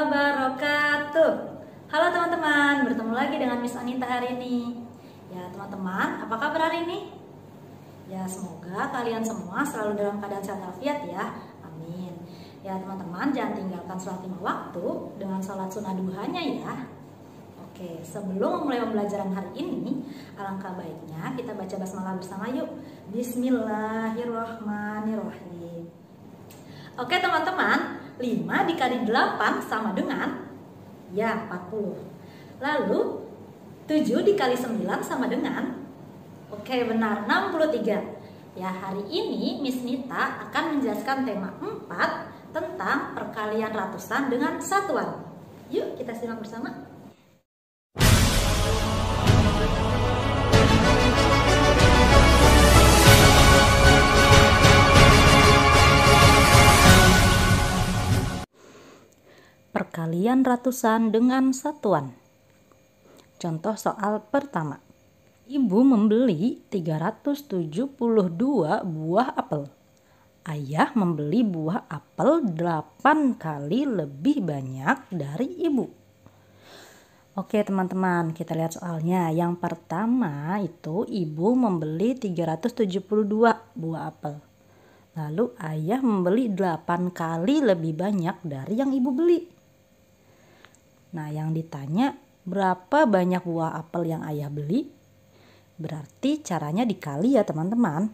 Wabarakatuh Halo teman-teman, bertemu lagi dengan Miss Anita hari ini Ya teman-teman, apa kabar hari ini? Ya semoga kalian semua selalu dalam keadaan sehat walafiat ya Amin Ya teman-teman, jangan tinggalkan sholat lima waktu dengan sholat sunnah duhanya ya Oke, sebelum memulai pembelajaran hari ini, alangkah baiknya kita baca basmalah bersama yuk. Bismillahirrahmanirrahim. Oke teman-teman, 5 dikali 8 sama dengan ya 40. Lalu 7 dikali 9 sama dengan Oke benar 63. Ya hari ini Miss Nita akan menjelaskan tema 4 tentang perkalian ratusan dengan satuan. Yuk kita simak bersama. Perkalian ratusan dengan satuan. Contoh soal pertama. Ibu membeli 372 buah apel. Ayah membeli buah apel 8 kali lebih banyak dari ibu. Oke teman-teman, kita lihat soalnya. Yang pertama itu ibu membeli 372 buah apel. Lalu ayah membeli 8 kali lebih banyak dari yang ibu beli. Nah, yang ditanya berapa banyak buah apel yang ayah beli? Berarti caranya dikali ya teman-teman.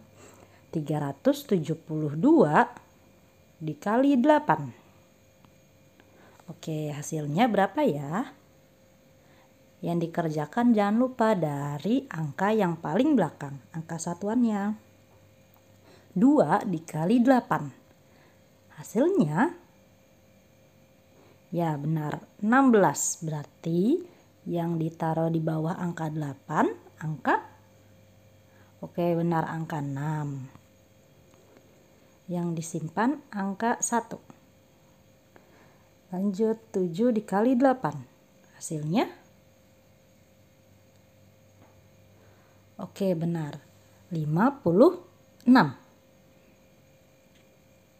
372 dikali 8. Oke, hasilnya berapa ya? Yang dikerjakan jangan lupa dari angka yang paling belakang, angka satuannya. 2 dikali 8. Hasilnya Ya benar. 16 berarti yang ditaruh di bawah angka 8 angka? Oke benar angka 6 Yang disimpan angka 1 Lanjut 7 dikali 8 Hasilnya? Oke benar. 56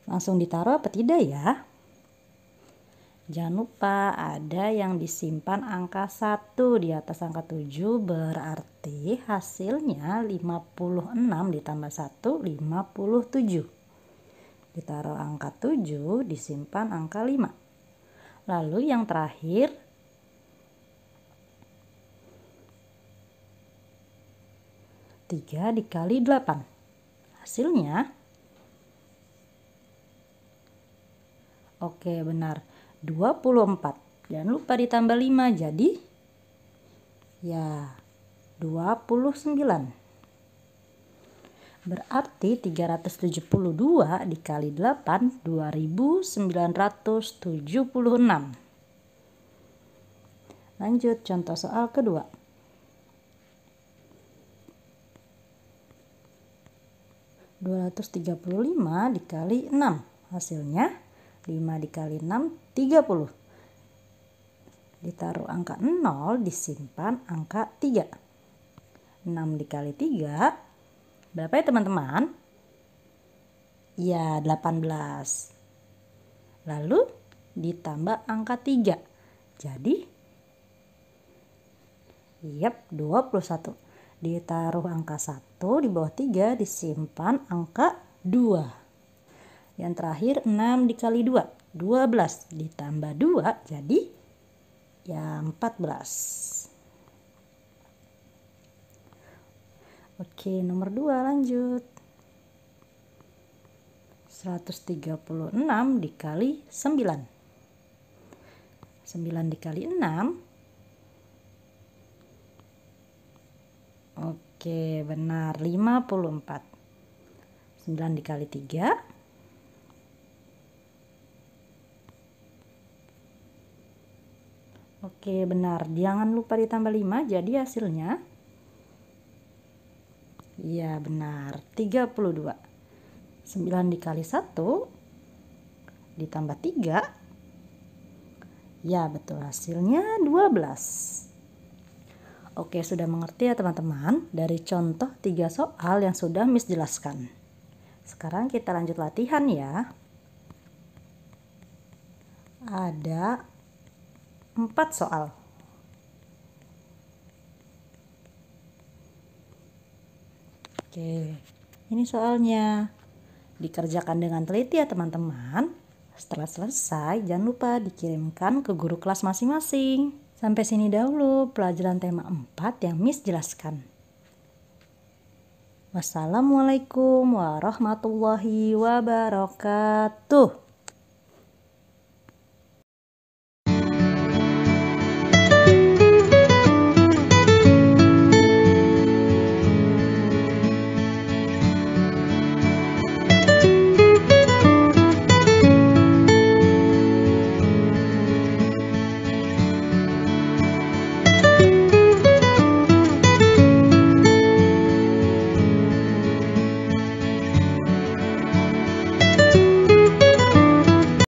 Langsung ditaruh apa tidak ya? Jangan lupa ada yang disimpan angka 1 di atas angka 7 berarti hasilnya 56 ditambah 1 57. Ditaruh angka 7 disimpan angka 5. Lalu yang terakhir tiga dikali delapan hasilnya oke benar 24 jangan lupa ditambah 5 jadi ya 29 berarti 372 dikali 8 2976 lanjut contoh soal kedua. dua ratus tiga puluh lima dikali enam hasilnya 5 dikali 6 30 ditaruh angka 0 disimpan angka 3 6 dikali 3 berapa ya teman-teman? Ya 18 lalu ditambah angka 3 jadi yep 21 ditaruh angka 1 di bawah 3 disimpan angka 2 yang terakhir 6 dikali 2. 12 ditambah 2 jadi ya 14. Oke, nomor 2 lanjut. 136 dikali 9. 9 dikali 6 Oke, benar 54. 9 dikali 3 Oke, benar. Jangan lupa ditambah 5, jadi hasilnya Iya, benar. 32. 9 dikali 1 ditambah 3 Ya, betul. Hasilnya 12. Oke, sudah mengerti ya teman-teman dari contoh 3 soal yang sudah Miss jelaskan. Sekarang kita lanjut latihan ya. ada empat soal. Oke, ini soalnya. Dikerjakan dengan teliti ya teman-teman. Setelah selesai, jangan lupa dikirimkan ke guru kelas masing-masing. Sampai sini dahulu pelajaran tema 4 yang Miss jelaskan. Wassalamualaikum warahmatullahi wabarakatuh.